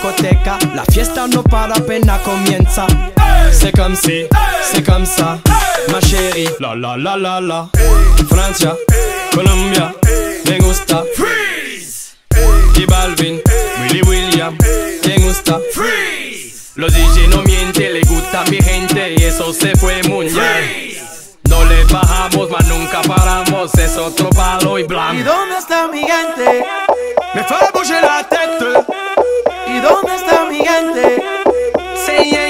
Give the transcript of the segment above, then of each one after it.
Discoteca, la fiesta no para apenas comienza. C'est comme si, c'est comme ça, ma chérie. La la la la la. Francia, Colombia, me gusta. Freeze. Y Balvin, Willy William, me gusta. Freeze. Los DJ no mienten, le gusta mi gente y eso se fue muy bien. No le bajamos, mas nunca paramos, es otro palo y ¿Y blanco. dónde está mi gente? Me fait bouger la tête. ¿Y dónde está mi gente? Yeah, yeah.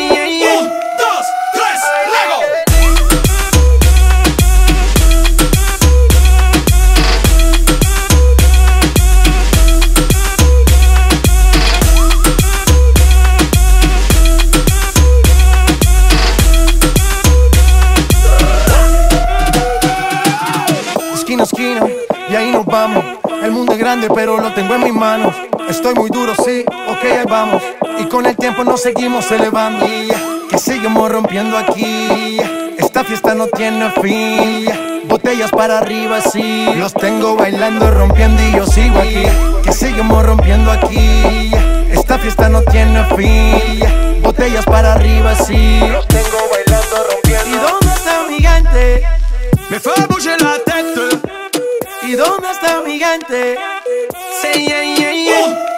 El mundo es grande, pero lo tengo en mis manos. Estoy muy duro, sí, ok, ahí vamos. Y con el tiempo nos seguimos elevando. Que seguimos rompiendo aquí. Esta fiesta no tiene fin. Botellas para arriba, sí. Los tengo bailando, rompiendo y yo sigo aquí. Que seguimos rompiendo aquí. Esta fiesta no tiene fin. Botellas para arriba, sí. Los tengo bailando, la tête. ¿Y dónde está mi gente? C'est yeah, yeah, yeah.